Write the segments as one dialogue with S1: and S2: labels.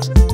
S1: Gracias.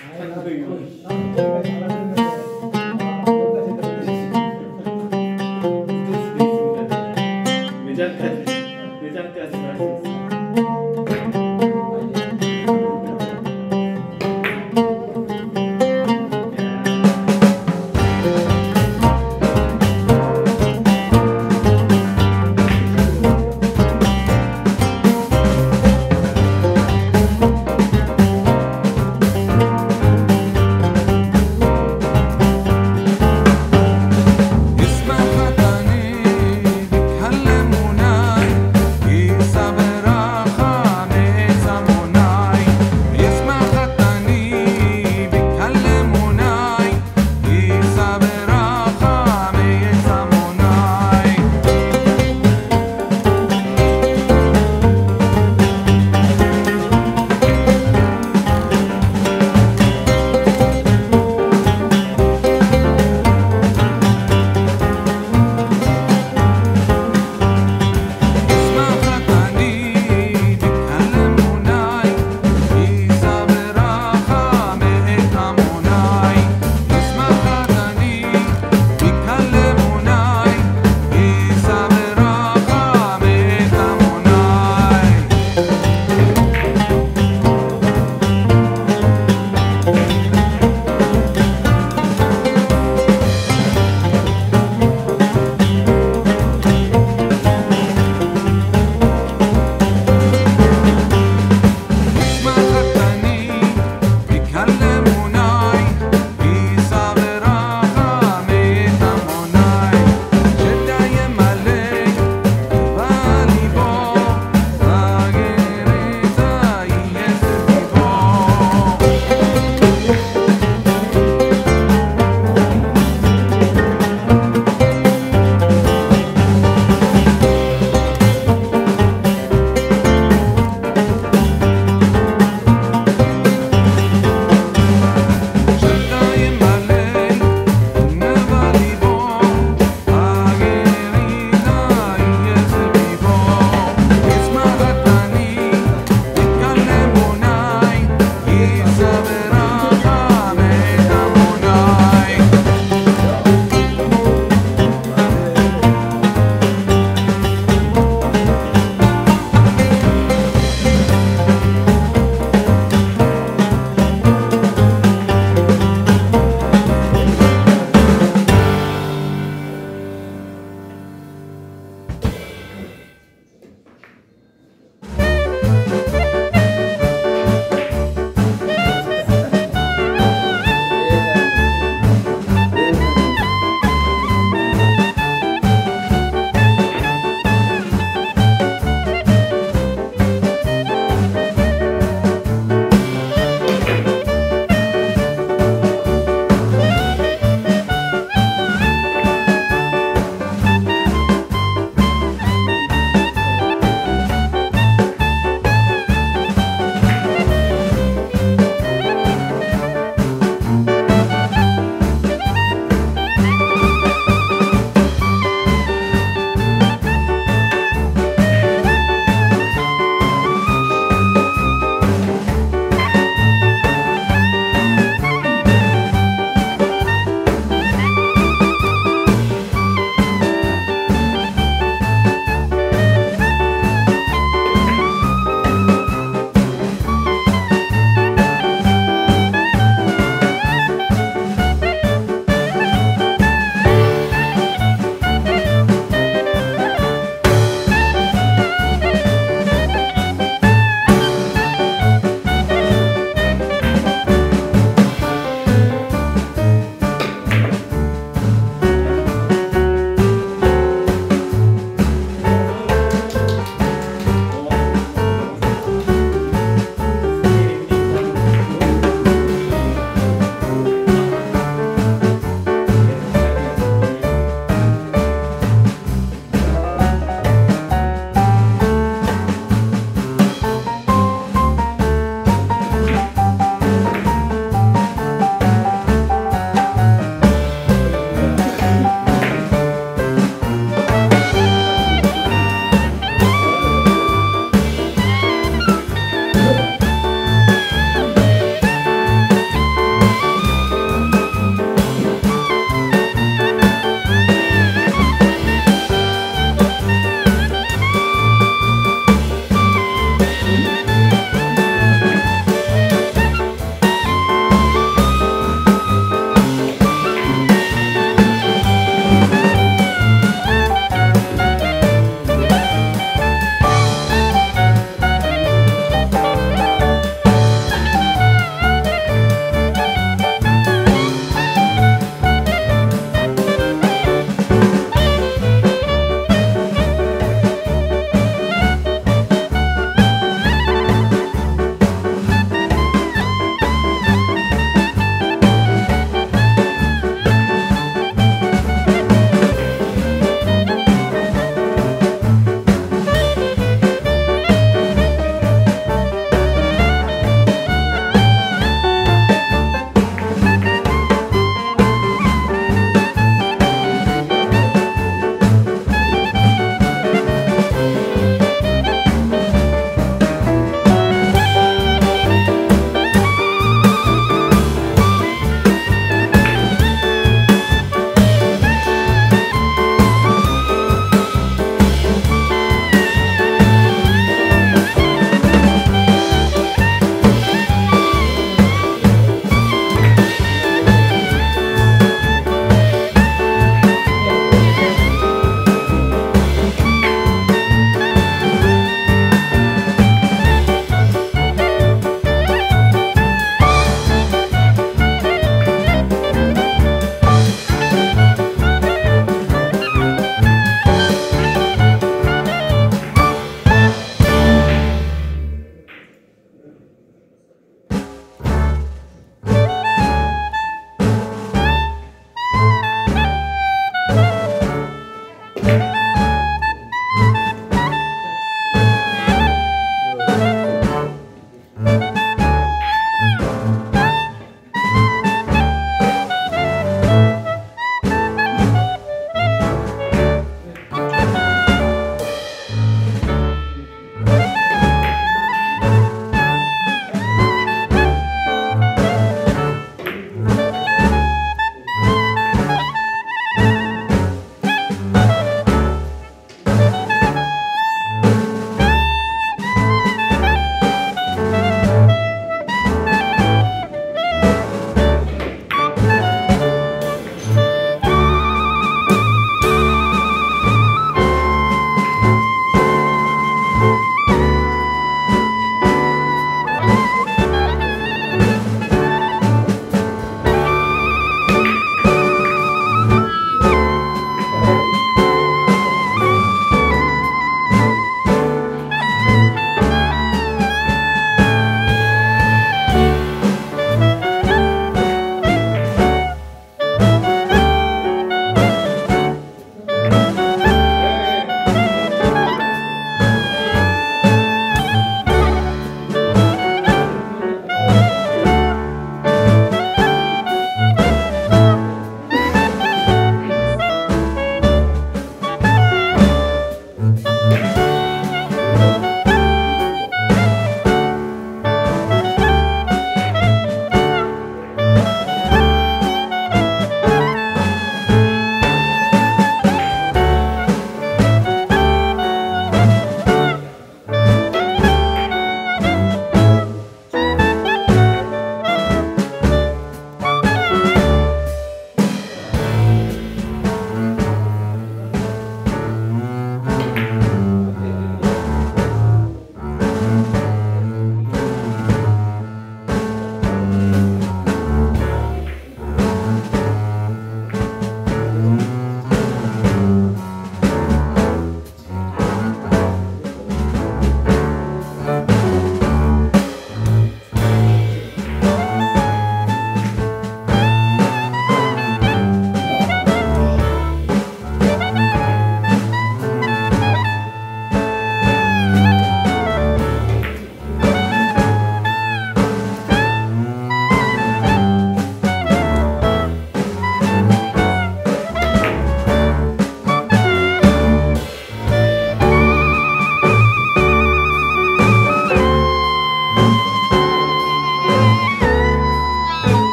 S1: 哎呀对
S2: 个